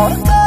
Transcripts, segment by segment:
hortaa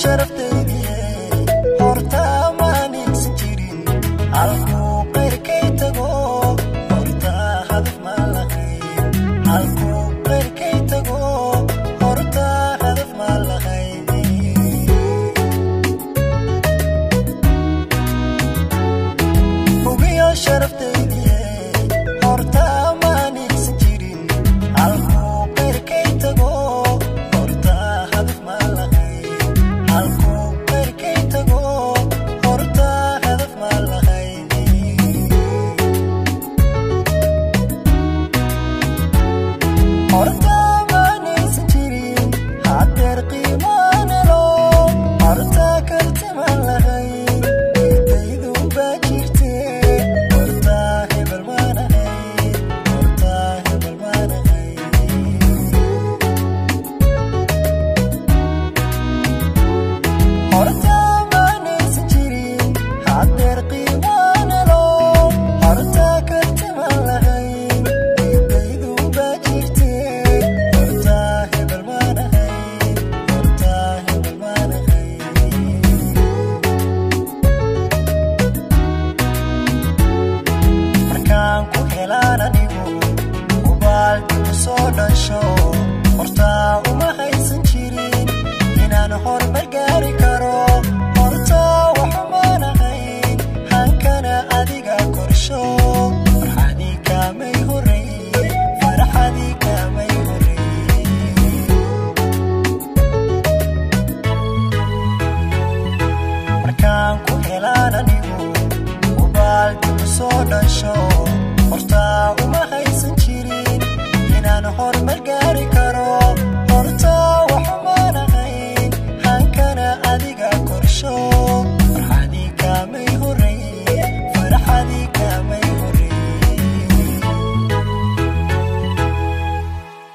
hubiyo sharafteediye hortaa